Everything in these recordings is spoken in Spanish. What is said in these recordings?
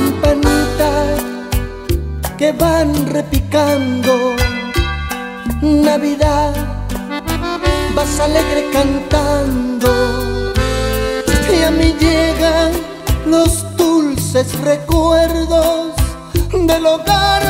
campanitas que van repicando. Navidad, vas alegre cantando. Y a mí llegan los dulces recuerdos del hogar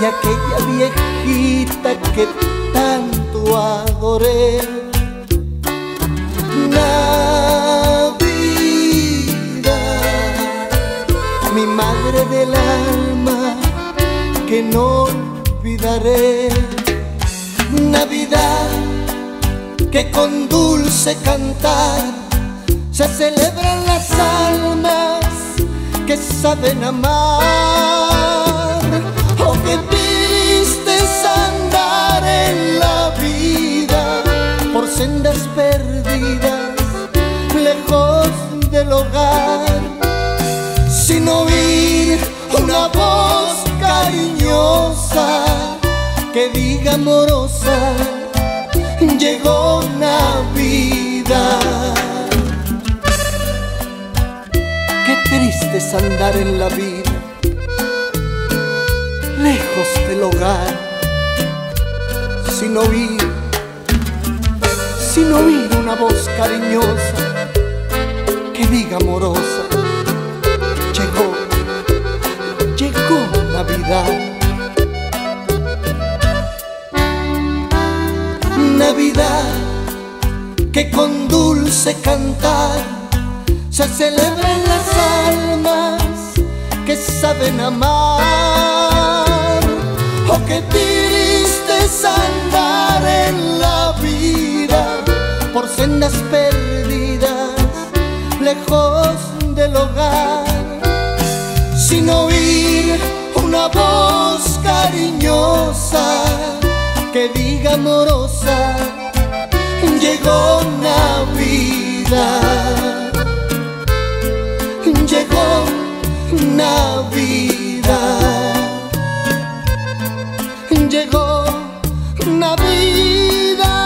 y aquella viejita que tanto adoré. Navidad, mi madre del alma que no olvidaré. Navidad, que con dulce cantar se celebran las almas que saben amar. Qué triste es andar en la vida por sendas perdidas, lejos del hogar, sin oír una voz cariñosa que diga amorosa, llegó Navidad. Qué triste es andar en la vida, lejos del hogar, sin oír, sin oír una voz cariñosa que diga amorosa, llegó, llegó Navidad. Navidad, que con dulce cantar se celebran las almas que saben amar. Oh, qué triste es andar en la vida por sendas perdidas, lejos del hogar, sin oír una voz cariñosa que diga amorosa, llegó Navidad, llegó Navidad.